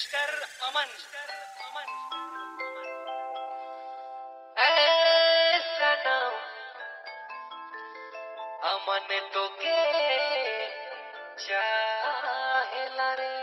Mister अमन। अमन अमन तो के चाहे रे।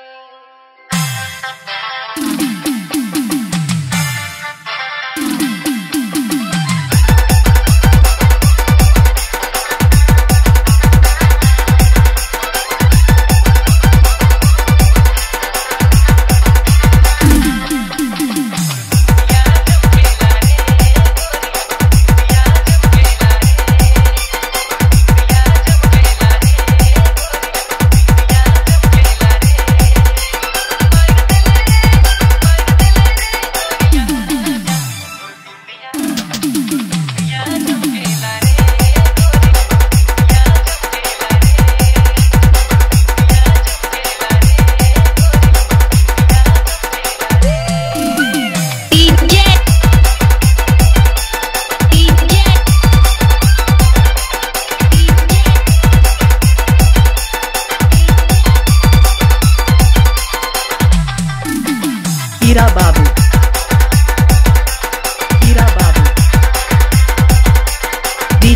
DJ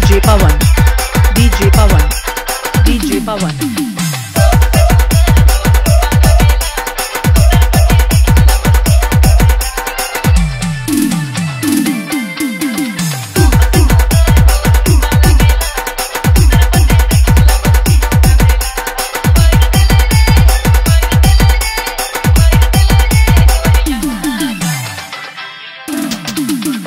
DJ Pavan DJ Pavan DJ Pavan DJ